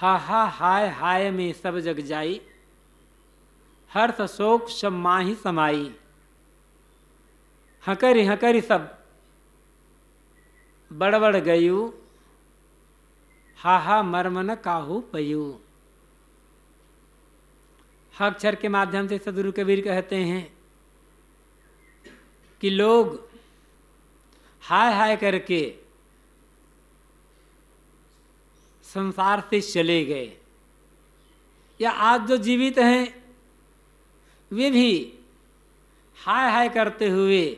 हा हा हाय हाय में सब जग जाई। हर्ष शोक सब माही समाई। हकरी हकरी सब। बड़बड़ गयू। हा हा मर्मन काहू पयू। अक्षर के माध्यम से सदगुरु कबीर कहते हैं कि लोग हाय हाय करके संसार से चले गए। या आज जो जीवित हैं, वे भी हाय हाय करते हुए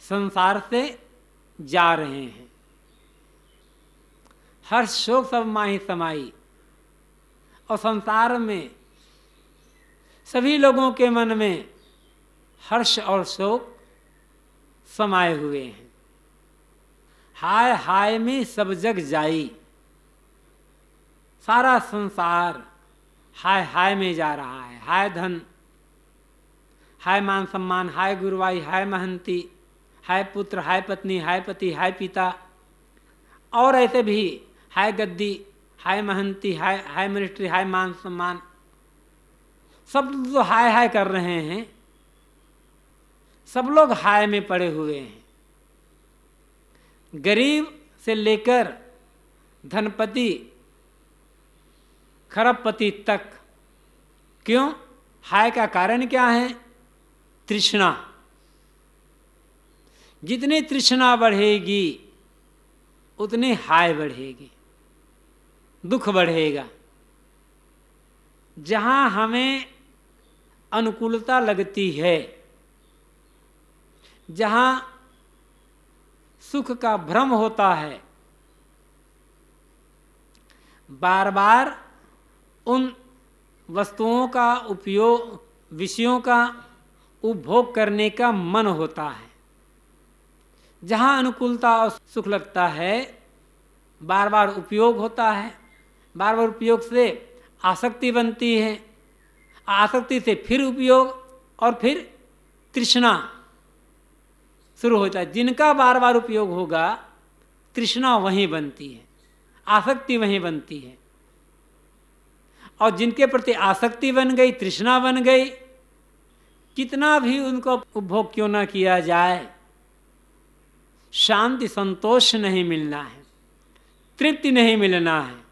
संसार से जा रहे हैं। हर शोक सब माही समाई। और संसार में सभी लोगों के मन में हर्ष और शोक समाये हुए हैं। हाय हाय में सब जग जाई। सारा संसार हाय हाय में जा रहा है। हाय धन, हाय मान सम्मान, हाय गुरुवाई, हाय महंती, हाय पुत्र, हाय पत्नी, हाय पति, हाय पिता। और ऐसे भी हाय गद्दी, हाय महंती, हाय हाय मिनिस्ट्री हाय मान सम्मान। सब जो हाय हाय कर रहे हैं, सब लोग हाय में पड़े हुए हैं। गरीब से लेकर धनपति, खरबपति तक। क्यों? हाय का कारण क्या है? तृष्णा। जितनी तृष्णा बढ़ेगी, उतनी हाय बढ़ेगी, दुख बढ़ेगा। जहाँ हमें अनुकूलता लगती है, जहाँ सुख का भ्रम होता है। बार बार उन वस्तुओं का उपयोग, विषयों का उपभोग करने का मन होता है। जहाँ अनुकूलता और सुख लगता है बार बार उपयोग होता है। बार बार उपयोग से आसक्ति बनती है। आसक्ति से फिर उपयोग और फिर तृष्णा। शुरू होता है। जिनका बार बार उपयोग होगा, तृष्णा वहीं बनती है, आसक्ति वहीं बनती है। और जिनके प्रति आसक्ति बन गई, तृष्णा बन गई, कितना भी उनको उपभोग क्यों ना किया जाए, शांति, संतोष नहीं मिलना है, तृप्ति नहीं मिलना है।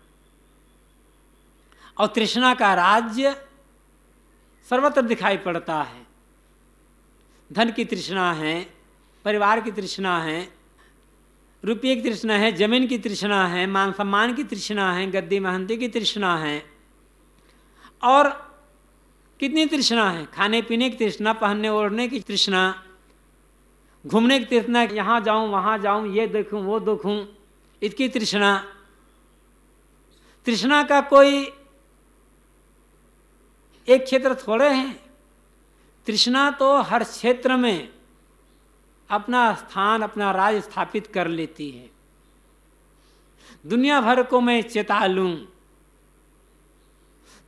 और तृष्णा का राज्य सर्वत्र दिखाई पड़ता है। धन की तृष्णा है परिवार की तृष्णा है, रुपये की तृष्णा है, ज़मीन की तृष्णा है, मान सम्मान की तृष्णा है, गद्दी महंती की तृष्णा है। और कितनी तृष्णा है? खाने पीने की तृष्णा, पहनने ओढ़ने की तृष्णा, घूमने की तृष्णा, यहाँ जाऊँ, वहाँ जाऊँ, ये देखूँ, वो देखूँ इसकी तृष्णा। तृष्णा का कोई एक क्षेत्र थोड़े हैं। तृष्णा तो हर क्षेत्र में अपना स्थान, अपना राज स्थापित कर लेती है। दुनिया भर को मैं चेता लूँ।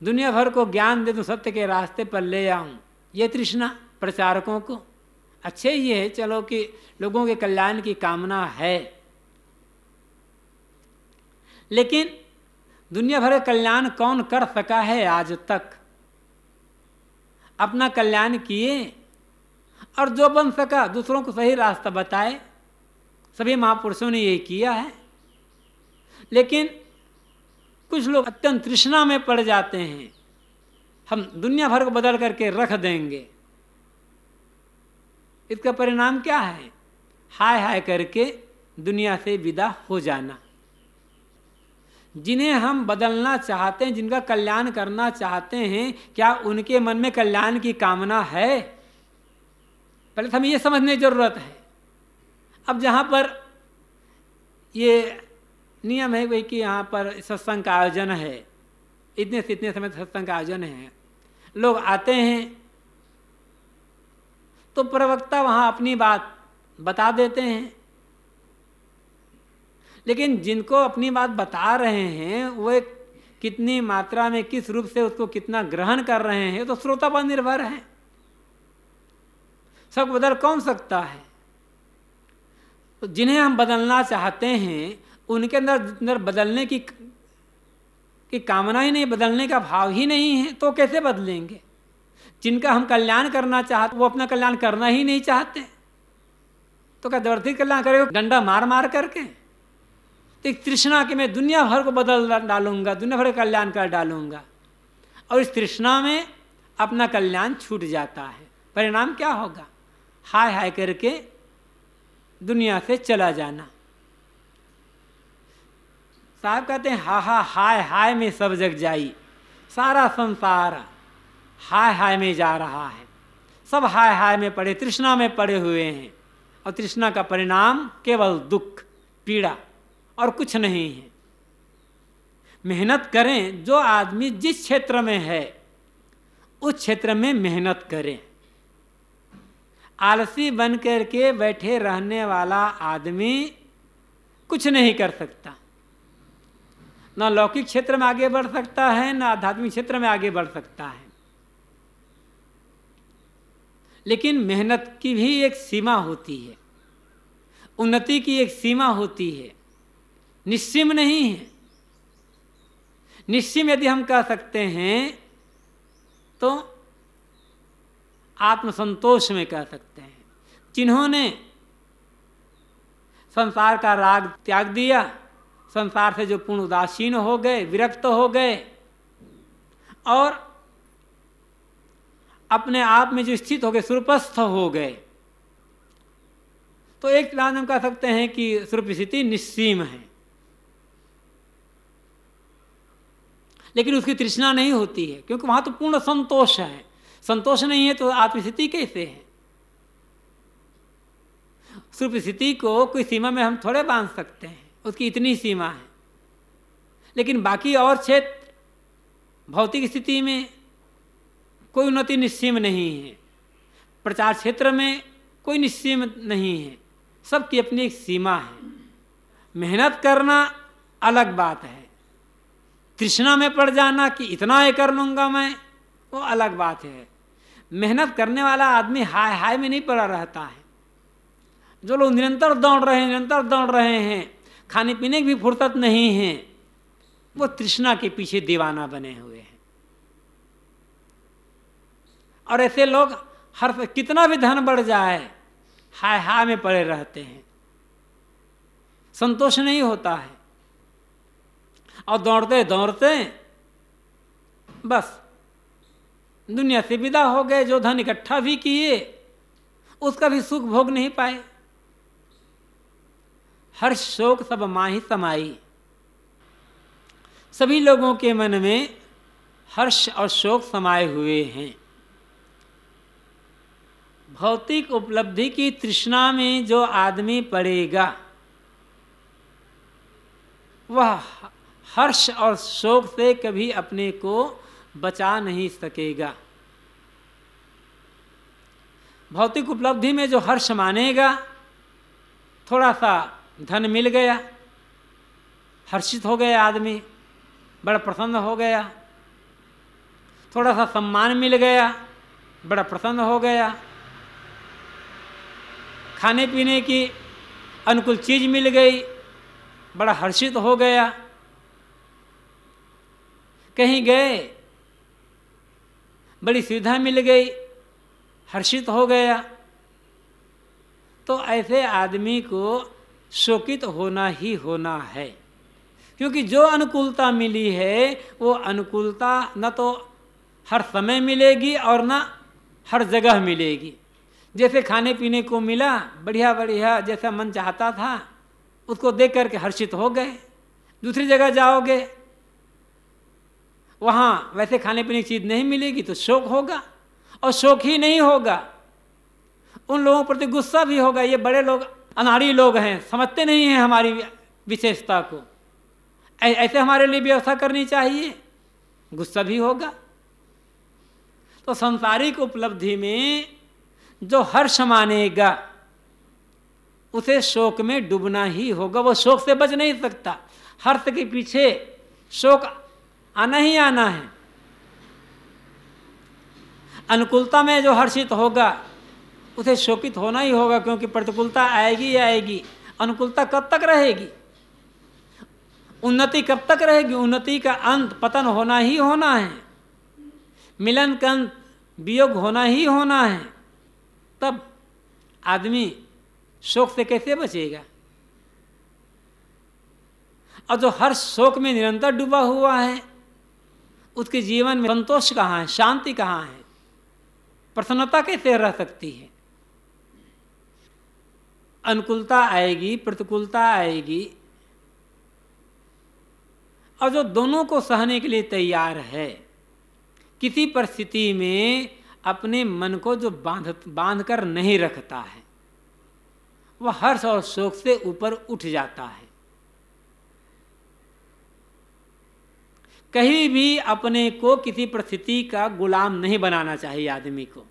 दुनिया भर को ज्ञान दे दूँ, सत्य के रास्ते पर ले आऊँ। ये तृष्णा प्रचारकों को। अच्छे ही है, चलो कि लोगों के कल्याण की कामना है। लेकिन दुनिया भर का कल्याण कौन कर सका है आज तक? अपना कल्याण किए और जो बन सका, दूसरों को सही रास्ता बताए। सभी महापुरुषों ने ये किया है। लेकिन कुछ लोग अत्यंत तृष्णा में पड़ जाते हैं। हम दुनिया भर को बदल करके रख देंगे। इसका परिणाम क्या है? हाय हाय करके दुनिया से विदा हो जाना। जिन्हें हम बदलना चाहते हैं, जिनका कल्याण करना चाहते हैं, क्या उनके मन में कल्याण की कामना है? पहले तो हमें ये समझने की ज़रूरत है। अब जहाँ पर ये नियम है भाई कि यहाँ पर सत्संग का आयोजन है, इतने से इतने समय सत्संग का आयोजन है, लोग आते हैं तो प्रवक्ता वहाँ अपनी बात बता देते हैं। लेकिन जिनको अपनी बात बता रहे हैं, वो कितनी मात्रा में किस रूप से उसको कितना ग्रहण कर रहे हैं तो श्रोता पर निर्भर है। सब बदल कौन सकता है? तो जिन्हें हम बदलना चाहते हैं, उनके अंदर अंदर बदलने की, कि कामना ही नहीं, बदलने का भाव ही नहीं है तो कैसे बदलेंगे? जिनका हम कल्याण करना चाहते, वो अपना कल्याण करना ही नहीं चाहते। तो क्या ज़बरदस्ती कल्याण करेगा डंडा मार मार करके? तो एक तृष्णा कि मैं दुनिया भर को बदल डालूँगा, दुनिया भर का कल्याण कर डालूँगा। और इस तृष्णा में अपना कल्याण छूट जाता है। परिणाम क्या होगा? हाय हाय करके दुनिया से चला जाना। साहब कहते हैं, हा हा, हाय हाय में सब जग जाई। सारा संसार हाय हाय में जा रहा है। सब हाय हाय में पड़े, तृष्णा में पड़े हुए हैं। और तृष्णा का परिणाम केवल दुख, पीड़ा और कुछ नहीं है। मेहनत करें जो आदमी जिस क्षेत्र में है, उस क्षेत्र में मेहनत करें। आलसी बन करके बैठे रहने वाला आदमी कुछ नहीं कर सकता। न लौकिक क्षेत्र में आगे बढ़ सकता है, न आध्यात्मिक क्षेत्र में आगे बढ़ सकता है। लेकिन मेहनत की भी एक सीमा होती है, उन्नति की एक सीमा होती है, निश्चिम नहीं है। निश्चिम यदि हम कह सकते हैं तो आत्मसंतोष में कह सकते हैं। जिन्होंने संसार का राग त्याग दिया, संसार से जो पूर्ण उदासीन हो गए, विरक्त हो गए, और अपने आप में जो स्थित हो गए, सुरपस्थ हो गए तो एक तरह हम कह सकते हैं कि स्वरूप स्थिति निस्सीम है। लेकिन उसकी तृष्णा नहीं होती है, क्योंकि वहाँ तो पूर्ण संतोष है। संतोष नहीं है तो आत्मस्थिति कैसे है? स्वरूप स्थिति को कोई सीमा में हम थोड़े बाँध सकते हैं। उसकी इतनी सीमा है। लेकिन बाकी और क्षेत्र, भौतिक स्थिति में कोई उन्नति निश्चिम नहीं है। प्रचार क्षेत्र में कोई निश्चिम नहीं है। सबकी अपनी एक सीमा है। मेहनत करना अलग बात है। तृष्णा में पड़ जाना कि इतना ये कर लूँगा मैं, वो अलग बात है। मेहनत करने वाला आदमी हाय हाय में नहीं पड़ा रहता है। जो लोग निरंतर दौड़ रहे हैं, निरंतर दौड़ रहे हैं, खाने पीने की भी फुर्सत नहीं है, वो तृष्णा के पीछे दीवाना बने हुए हैं। और ऐसे लोग हर कितना भी धन बढ़ जाए, हाय हाय में पड़े रहते हैं। संतोष नहीं होता है। और दौड़ते दौड़ते बस दुनिया से विदा हो गए, जो धन इकट्ठा भी किए, उसका भी सुख भोग नहीं पाए। हर शोक सब माही समाई। सभी लोगों के मन में हर्ष और शोक समाये हुए हैं। भौतिक उपलब्धि की तृष्णा में जो आदमी पड़ेगा, वह हर्ष और शोक से कभी अपने को बचा नहीं सकेगा। भौतिक उपलब्धि में जो हर्ष मानेगा थोड़ा सा धन मिल गया, हर्षित हो गया आदमी, बड़ा प्रसन्न हो गया थोड़ा सा सम्मान मिल गया, बड़ा प्रसन्न हो गया। खाने पीने की अनुकूल चीज़ मिल गई, बड़ा हर्षित हो गया। कहीं गए बड़ी सुविधा मिल गई, हर्षित हो गया। तो ऐसे आदमी को शोकित होना ही होना है, क्योंकि जो अनुकूलता मिली है, वो अनुकूलता न तो हर समय मिलेगी और न हर जगह मिलेगी। जैसे खाने पीने को मिला, बढ़िया बढ़िया, जैसा मन चाहता था, उसको देख करके हर्षित हो गए। दूसरी जगह जाओगे वहाँ वैसे खाने पीने की चीज़ नहीं मिलेगी तो शोक होगा और शोक ही नहीं होगा। उन लोगों प्रति गुस्सा भी होगा। ये बड़े लोग, अनाड़ी लोग हैं, समझते नहीं हैं हमारी विशेषता को। ऐसे हमारे लिए व्यवस्था करनी चाहिए। गुस्सा भी होगा। तो संसारिक उपलब्धि में जो हर्ष मानेगा उसे शोक में डूबना ही होगा। वो शोक से बच नहीं सकता। हर्ष के पीछे शोक आना ही आना है। अनुकूलता में जो हर्षित होगा, उसे शोकित होना ही होगा, क्योंकि प्रतिकूलता आएगी ही आएगी। अनुकूलता कब तक रहेगी? उन्नति कब तक रहेगी? उन्नति का अंत पतन होना ही होना है। मिलन का अंत वियोग होना ही होना है। तब आदमी शोक से कैसे बचेगा? और जो हर शोक में निरंतर डूबा हुआ है उसके जीवन में संतोष कहाँ है, शांति कहाँ है? प्रसन्नता कैसे रह सकती है? अनुकूलता आएगी, प्रतिकूलता आएगी। और जो दोनों को सहने के लिए तैयार है, किसी परिस्थिति में अपने मन को जो बाँध बाँध कर नहीं रखता है, वह हर्ष और शोक से ऊपर उठ जाता है। कहीं भी अपने को किसी परिस्थिति का गुलाम नहीं बनाना चाहिए आदमी को।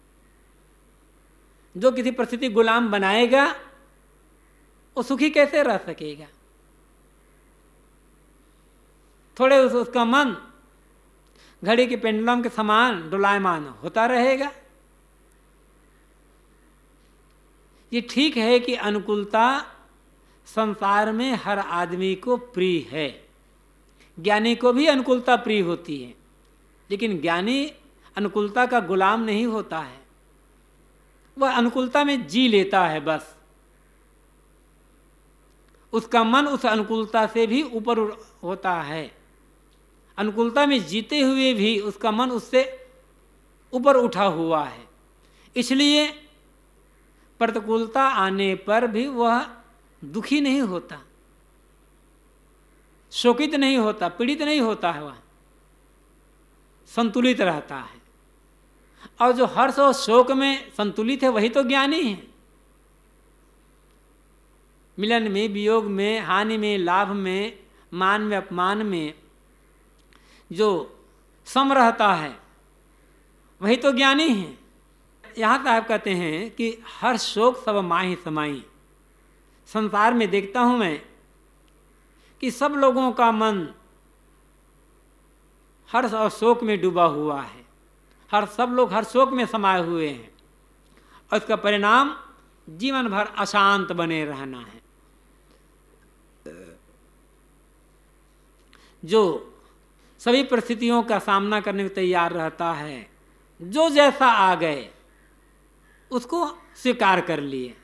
जो किसी परिस्थिति गुलाम बनाएगा वो सुखी कैसे रह सकेगा? थोड़े उस, उसका मन घड़ी के पेंडुलम के समान डुलायमान होता रहेगा। ये ठीक है कि अनुकूलता संसार में हर आदमी को प्रिय है। ज्ञानी को भी अनुकूलता प्रिय होती है। लेकिन ज्ञानी अनुकूलता का गुलाम नहीं होता है। वह अनुकूलता में जी लेता है बस। उसका मन उस अनुकूलता से भी ऊपर होता है। अनुकूलता में जीते हुए भी उसका मन उससे ऊपर उठा हुआ है। इसलिए प्रतिकूलता आने पर भी वह दुखी नहीं होता। शोकित नहीं होता, पीड़ित नहीं होता है वह। संतुलित रहता है। और जो हर्ष और शोक में संतुलित है, वही तो ज्ञानी है। मिलन में, वियोग में, हानि में, लाभ में, मान में, अपमान में जो सम रहता है, वही तो ज्ञानी है। यहाँ साहब कहते हैं कि हर शोक सब माही समाई। संसार में देखता हूँ मैं कि सब लोगों का मन हर्ष और शोक में डूबा हुआ है। हर, सब लोग हर शोक में समाये हुए हैं। और इसका परिणाम जीवन भर अशांत बने रहना है। जो सभी परिस्थितियों का सामना करने को तैयार रहता है, जो जैसा आ गए, उसको स्वीकार कर लिए।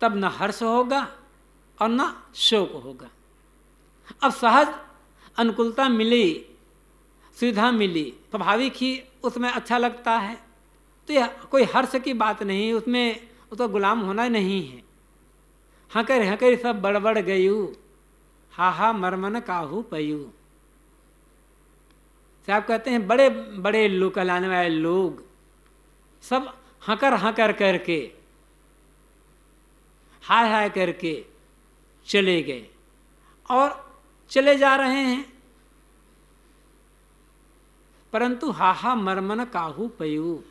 तब न हर्ष होगा और न शोक होगा। अब सहज अनुकूलता मिली, सुविधा मिली स्वाभाविक ही उसमें अच्छा लगता है। तो यह कोई हर्ष की बात नहीं, उसमें उसका गुलाम होना नहीं है। हकर हकर सब बड़बड़ गयू हा हा मरमन काहू पयू। आप कहते हैं, बड़े बड़े लोग कहलाने वाले लोग, सब हकर हकर करके, हाय हाय करके चले गए। और चले जा रहे हैं। परंतु हाहा मर्मन काहू पयू।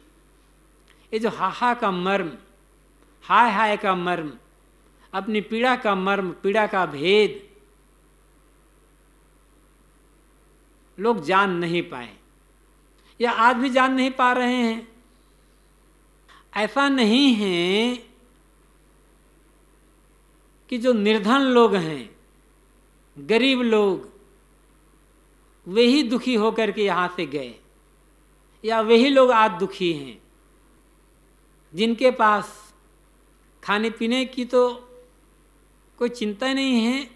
ये जो हाहा का मर्म, हाय हाय का मर्म, अपनी पीड़ा का मर्म, पीड़ा का भेद, लोग जान नहीं पाए। या आज भी जान नहीं पा रहे हैं। ऐसा नहीं है कि जो निर्धन लोग हैं, गरीब लोग, वे ही दुखी होकर के यहाँ से गए, या वही लोग आज दुखी हैं। जिनके पास खाने पीने की तो कोई चिंता नहीं है,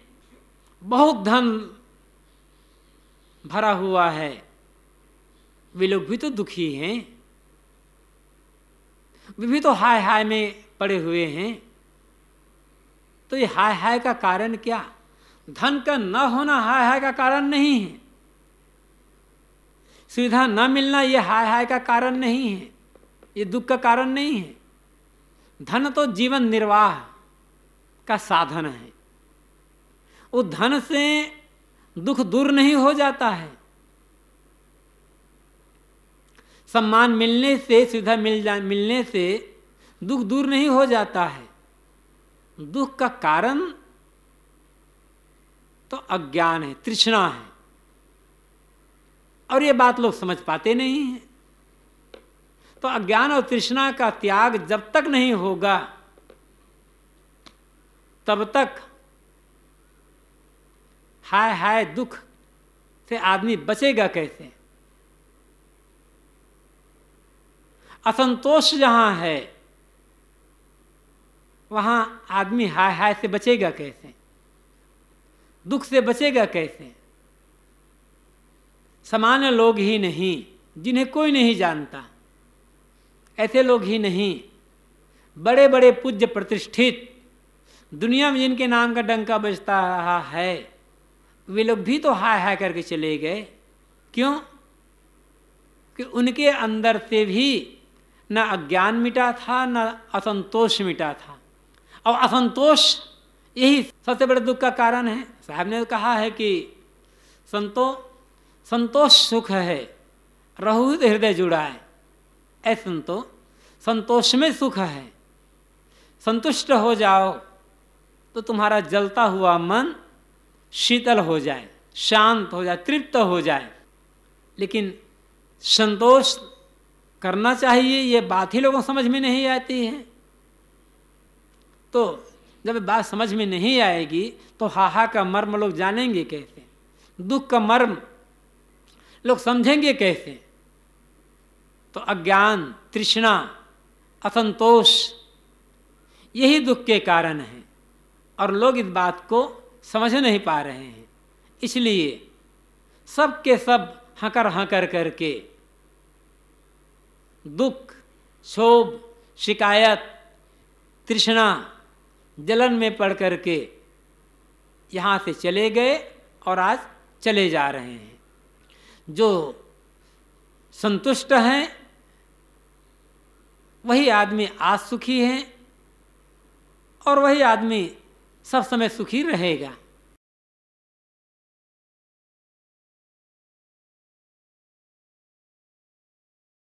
बहुत धन भरा हुआ है, वे लोग भी तो दुखी हैं। वे भी तो हाय हाय में पड़े हुए हैं। तो ये हाय हाय का कारण क्या? धन का न होना हाय हाय का कारण नहीं है। सुविधा न मिलना ये हाय हाय का कारण नहीं है। ये दुख का कारण नहीं है। धन तो जीवन निर्वाह का साधन है। उस धन से दुख दूर नहीं हो जाता है। सम्मान मिलने से, सुविधा मिल जा, मिलने से दुख दूर नहीं हो जाता है। दुख का कारण तो अज्ञान है, तृष्णा है। और ये बात लोग समझ पाते नहीं हैं। तो अज्ञान और तृष्णा का त्याग जब तक नहीं होगा, तब तक हाय हाय दुख से आदमी बचेगा कैसे? असंतोष जहाँ है वहाँ आदमी हाय हाय से बचेगा कैसे? दुख से बचेगा कैसे? सामान्य लोग ही नहीं, जिन्हें कोई नहीं जानता। ऐसे लोग ही नहीं। बड़े बड़े पूज्य प्रतिष्ठित। दुनिया में जिनके नाम का डंका बजता रहा है, वे लोग भी तो हाय हाय करके चले गए। क्यों? कि उनके अंदर से भी न अज्ञान मिटा था, न असंतोष मिटा था। और असंतोष यही सबसे बड़े दुख का कारण है। साहब ने कहा है कि संतो, संतोष सुख है, रहु हृदय जुड़ा है। ऐ संतो, संतोष में सुख है। संतुष्ट हो जाओ तो तुम्हारा जलता हुआ मन शीतल हो जाए, शांत हो जाए, तृप्त हो जाए। लेकिन संतोष करना चाहिए, ये बात ही लोगों समझ में नहीं आती है। तो जब बात समझ में नहीं आएगी तो हाहा का मर्म लोग जानेंगे कैसे? दुख का मर्म लोग समझेंगे कैसे? तो अज्ञान, तृष्णा, असंतोष, यही दुख के कारण है और लोग इस बात को समझ नहीं पा रहे हैं। इसलिए सब के सब हकर हकर करके दुख क्षोभ शिकायत, तृष्णा जलन में पड़ करके यहाँ से चले गए और आज चले जा रहे हैं। जो संतुष्ट हैं, वही आदमी आज सुखी हैं और वही आदमी सब समय सुखी रहेगा।